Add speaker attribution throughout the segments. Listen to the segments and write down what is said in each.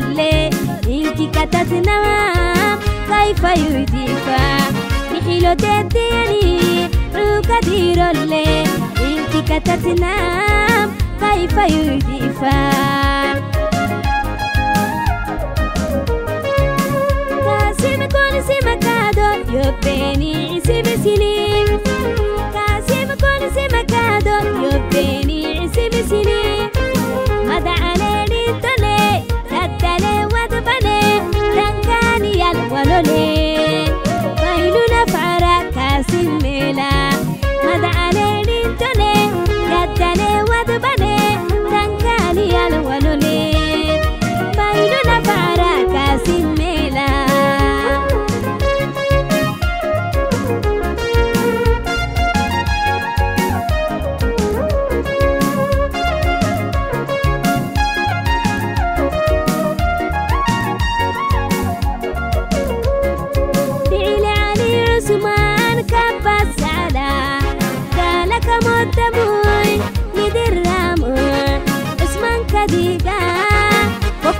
Speaker 1: لولي إلكي كتاتنا كيف يديفا نحيلو تديني عوكا ديرولي إلكي كتاتنا كيف يديفا كاسم كون سيما كادو يبيني سيبسيلي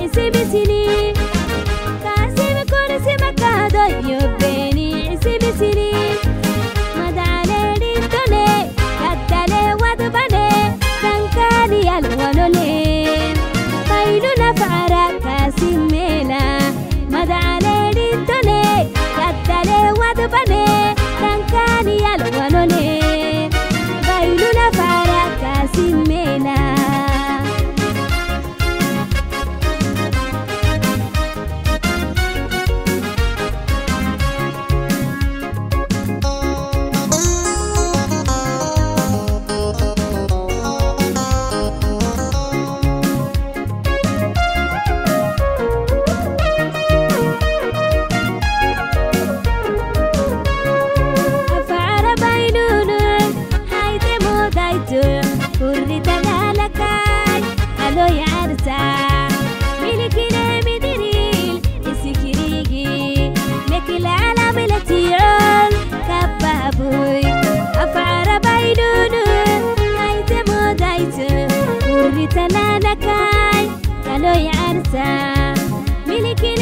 Speaker 1: ezebetini Kita nada kalau yang arsa, milikin.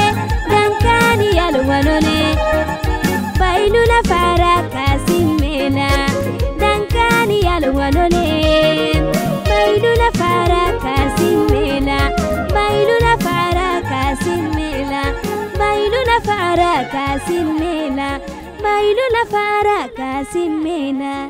Speaker 1: bailula fara kasimela bailula fara kasimela